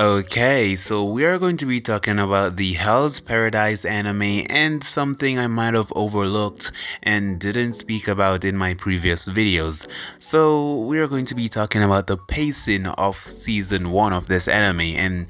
Okay, so we are going to be talking about the Hell's Paradise anime and something I might have overlooked and didn't speak about in my previous videos. So we are going to be talking about the pacing of season 1 of this anime and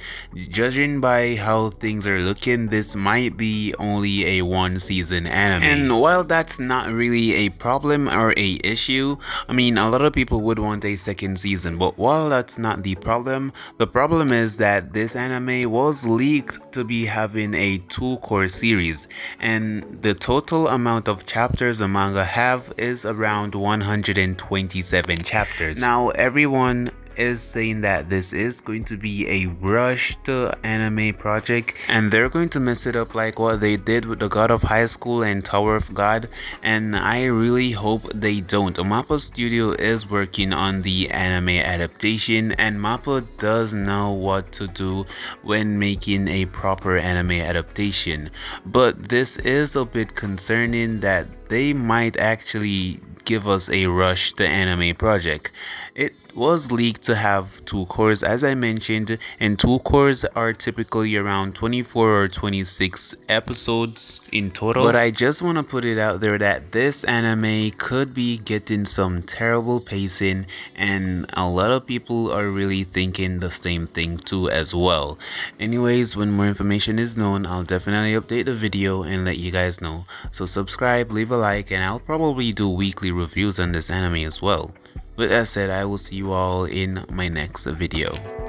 judging by how things are looking, this might be only a one season anime. And while that's not really a problem or a issue, I mean a lot of people would want a second season, but while that's not the problem, the problem is that this anime was leaked to be having a two core series, and the total amount of chapters the manga have is around 127 chapters. Now, everyone is saying that this is going to be a rushed anime project and they're going to mess it up like what they did with the God of High School and Tower of God and I really hope they don't. Mappa Studio is working on the anime adaptation and Mappa does know what to do when making a proper anime adaptation but this is a bit concerning that they might actually give us a rush the anime project. It was leaked to have two cores as I mentioned and two cores are typically around 24 or 26 episodes in total. But I just want to put it out there that this anime could be getting some terrible pacing and a lot of people are really thinking the same thing too as well. Anyways when more information is known I'll definitely update the video and let you guys know. So subscribe leave a like and I'll probably do weekly reviews on this anime as well with that said, I will see you all in my next video.